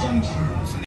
Junction.